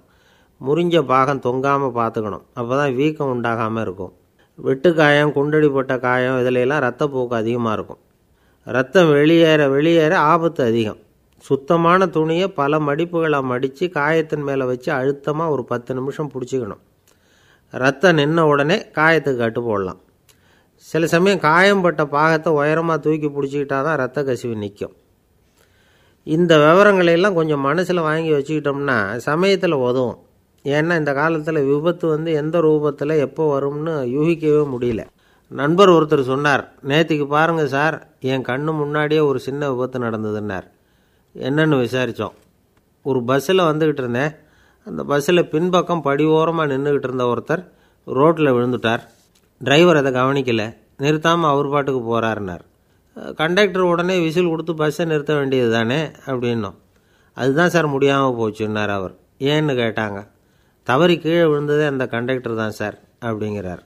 முறிஞ்ச பாகம் தொங்காமல் பார்த்துக்கணும். அப்போ தான் வீக்கம் உண்டாகாமல் இருக்கும். வெட்டு காயம் குண்டடிப்பட்ட காயம் இதிலெல்லாம் ரத்தப்போக்கு அதிகமாக இருக்கும். ரத்தம் வெளியேற வெளியேற ஆபத்து அதிகம். சுத்தமான துணியை பல மடிப்புகளை மடித்து காயத்தின் மேலே வச்சு அழுத்தமாக ஒரு பத்து நிமிஷம் பிடிச்சிக்கணும். ரத்தம் நின்ன உடனே காயத்துக்கு கட்டு போடலாம். சில சமயம் காயம்பட்ட பாகத்தை உயரமாக தூக்கி பிடிச்சிக்கிட்டா தான் ரத்த கசிவு நிற்கும் இந்த விவரங்களையெல்லாம் கொஞ்சம் மனசில் வாங்கி வச்சுக்கிட்டோம்னா சமயத்தில் உதவும். ஏன்னா இந்த காலத்தில் விபத்து வந்து எந்த ரூபத்தில் எப்போ வரும்னு யூகிக்கவே முடியல. நண்பர் ஒருத்தர் சொன்னார் நேற்றுக்கு பாருங்கள் சார் என் கண்ணு முன்னாடியே ஒரு சின்ன விபத்து நடந்ததுன்னார். என்னன்னு விசாரித்தோம் ஒரு பஸ்ஸில் வந்துக்கிட்டு இருந்தேன். அந்த பஸ்ஸில் பின்பக்கம் படி ஓரமாக நின்றுக்கிட்டு இருந்த ஒருத்தர் ரோட்டில் விழுந்துட்டார். டிரைவர் அதை கவனிக்கலை. நிறுத்தாமல் அவர் பாட்டுக்கு போகிறாருனார் கண்டக்டர் உடனே விசில் கொடுத்து பஸ்ஸை நிறுத்த வேண்டியது தானே அப்படின்னோம். அதுதான் சார் முடியாமல் போச்சுன்னார் அவர். ஏன்னு கேட்டாங்க. தவறி கீழே விழுந்ததே அந்த கண்டக்டர் தான் சார் அப்படிங்கிறார்.